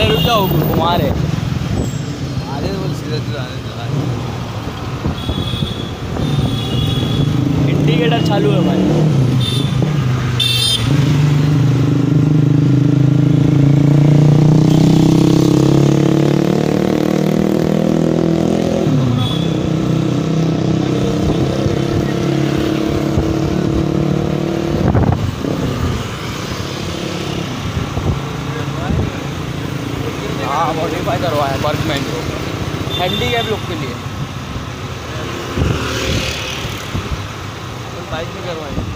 अरे रुक जाओ घुमा रहे बोल सीधा सीधा आने इंडिकेटर चालू है भाई हाँ मॉडिफाई करवाया है वर्कमैन को। हैंडी कैप लुक के लिए। बाइक भी करवाएँगे